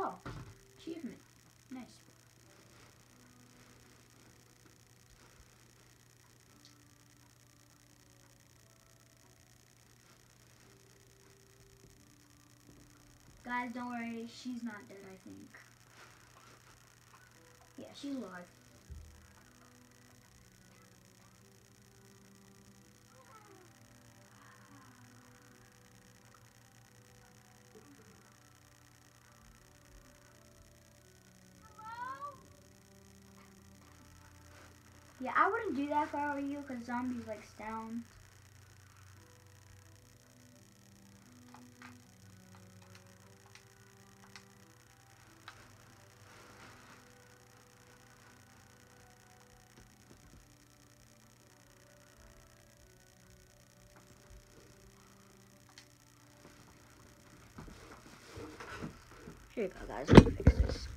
Oh, achievement. Nice. Guys, don't worry. She's not dead, I think. Yeah, she's alive. Yeah, I wouldn't do that if I were you, because zombies like down. Here you go, guys. Let me fix this.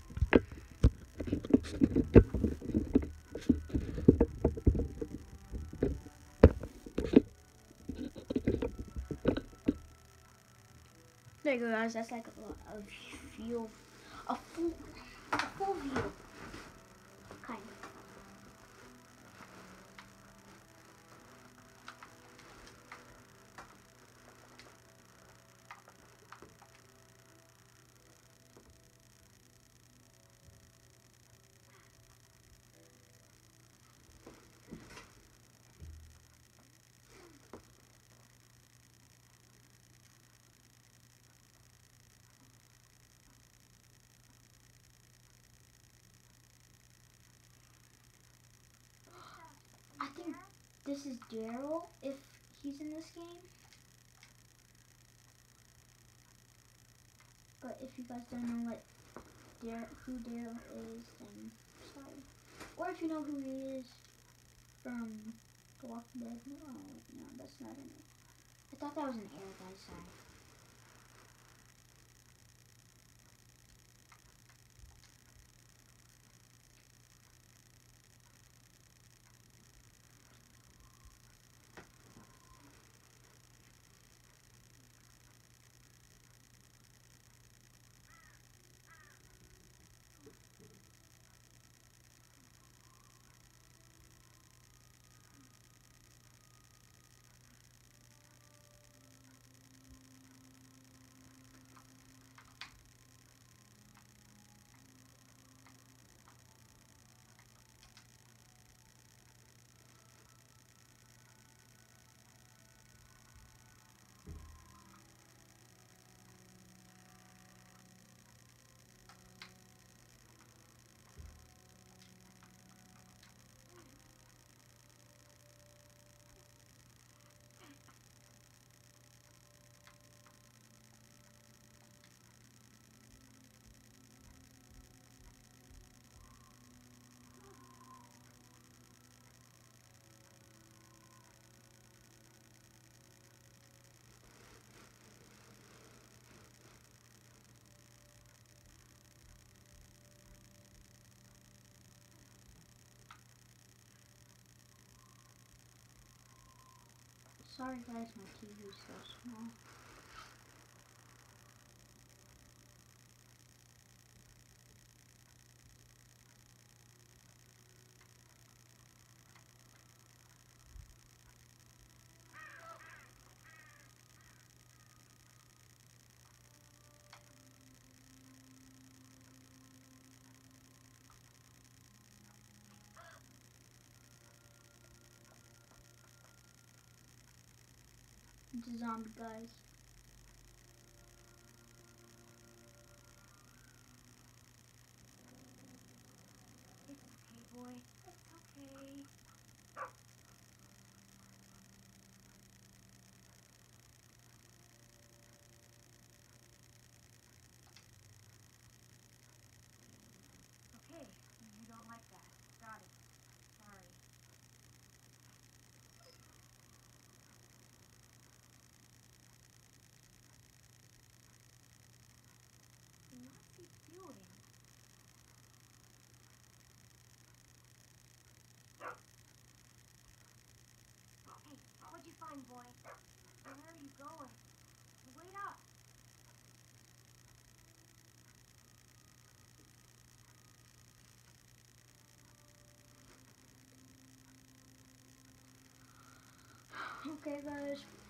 Guys. That's like a, a full, a full view, kind of. I think this is Daryl if he's in this game. But if you guys don't know what Dar who Daryl is, then sorry. Or if you know who he is from The Walking Dead. No, no, that's not an I thought that was an air guy, sorry. Sorry guys, my TV is so small. Zombie, guys. time, boy. Where are you going? Wait up. okay, guys.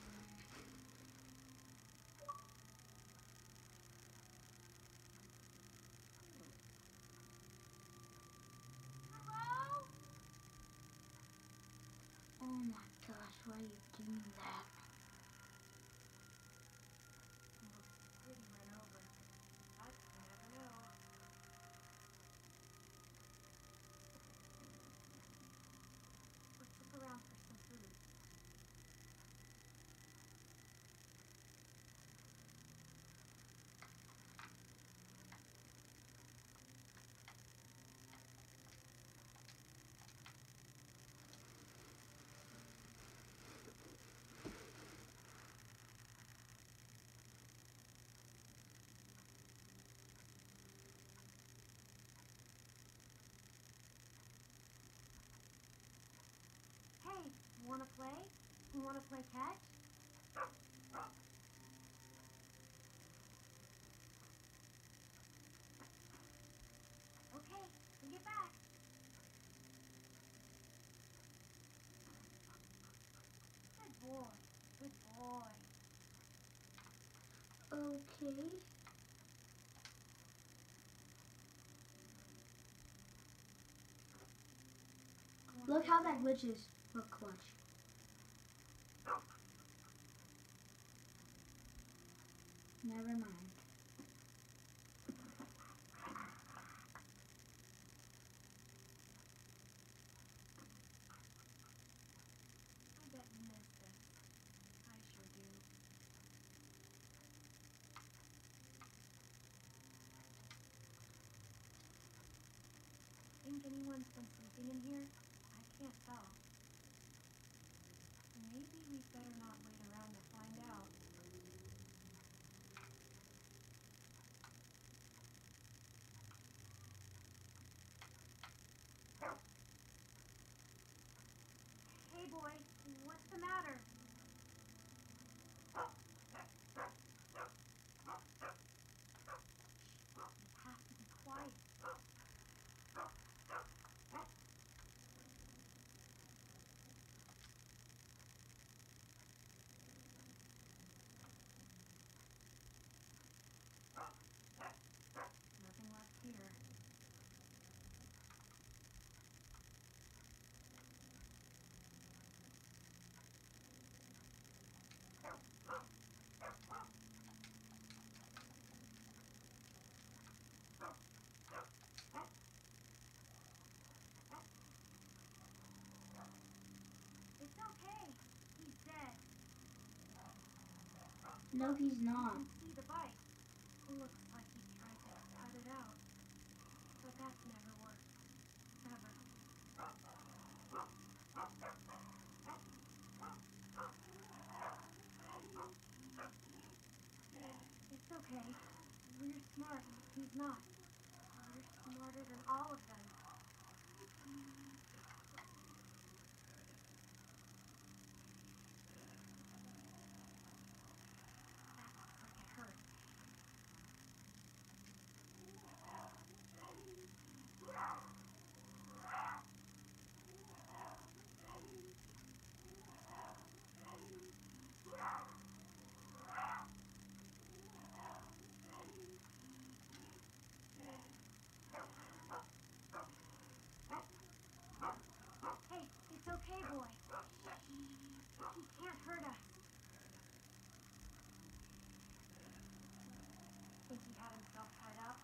You wanna play catch? Okay, bring it back. Good boy. Good boy. Okay. Look how that glitches. Look, watch. Never mind. I bet you miss this. I sure do. Think anyone's been sleeping in here? I can't tell. Maybe we'd better not wait around to find out. Boy, what's the matter? You have to be quiet. Nothing left here. It's okay. He's dead. No, he's not. see the bite. Looks like to cut it out. But that's never worked. It's okay. We're smart. He's not. We're smarter than all of them. That looks like it hurt. Hey, it's okay, boy. He, he can't hurt us. Think he had himself tied up?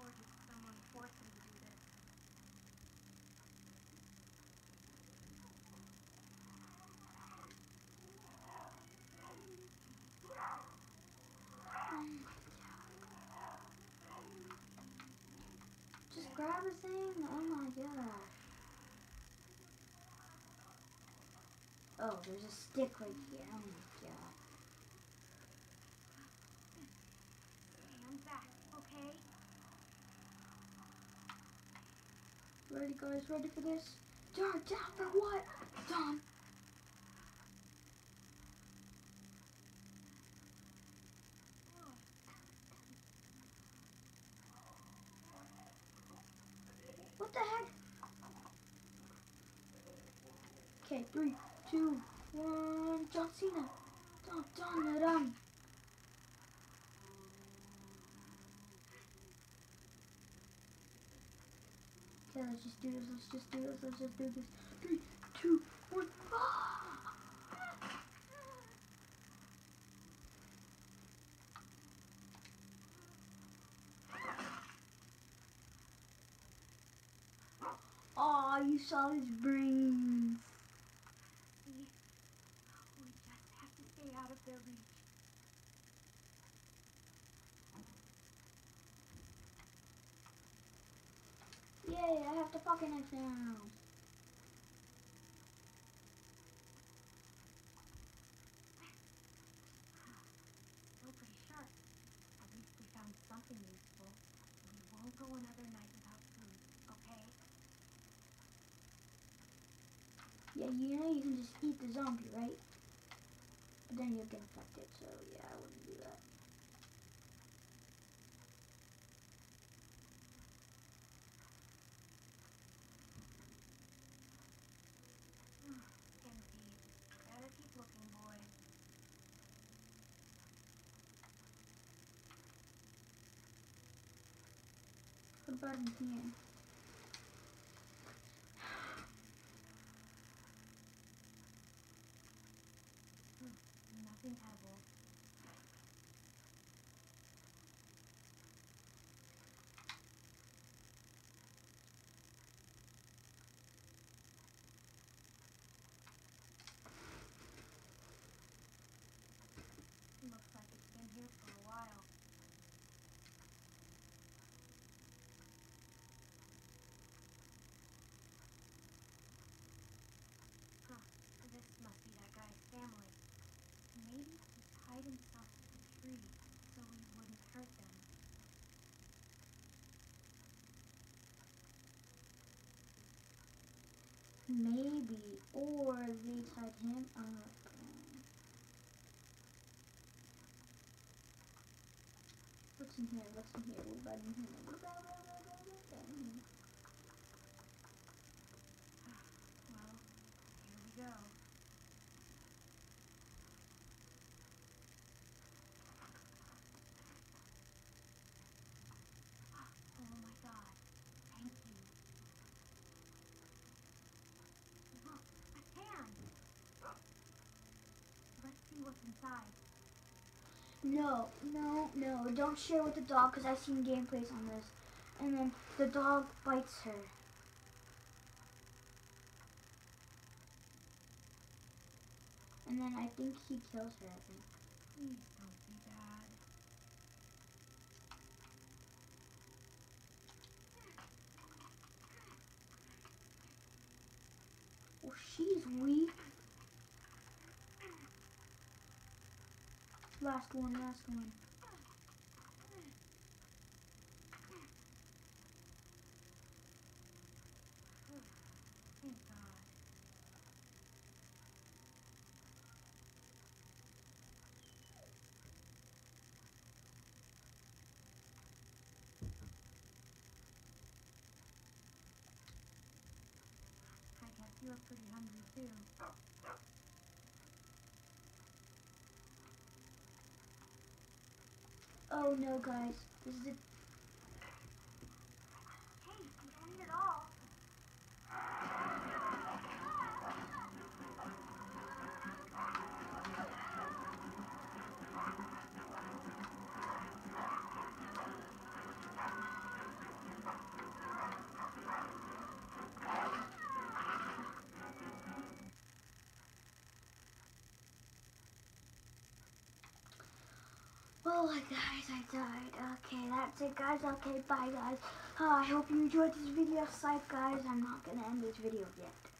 Or did someone force him to do this? Oh my god. Just grab a thing. Oh my gosh. Oh, there's a stick right here. Oh my god. Stand back, okay? Ready, guys? Ready for this? Down, down for what? Down. What the heck? Okay, three, two, One, John Cena. Dun, dun, dun. Okay, let's just do this. Let's just do this. Let's just do this. Three, two, one. Oh, you saw his brains. We just have to stay out of their reach. Yay, I have the fucking knife now. Still pretty sharp. At least we found something useful. We won't go another night without food, okay? Yeah, you know you can just eat the zombie, right? But then you'll get infected, so yeah, I wouldn't do that. Indeed. Better keep looking, boy. In here? Nothing edible. Looks like it's been here for a while. Huh. This must be that guy's family. Maybe he tied himself to the tree so he wouldn't hurt them. Maybe. Or they tied him up. What's in here? What's in here? In here? What about, what about, what about, what about in here? Well, here we go. Oh my god. Thank you. Look, a can. Let's No, no, no. Don't share with the dog because I've seen gameplays on this. And then the dog bites her. And then I think he kills her, I think. Please don't be bad. Oh, she's weak. Last one, last one. I guess you're pretty hungry too. Oh no, guys. This is a Oh guys, I died. Okay, that's it guys. Okay, bye guys. Uh, I hope you enjoyed this video. Psych guys, I'm not gonna end this video yet.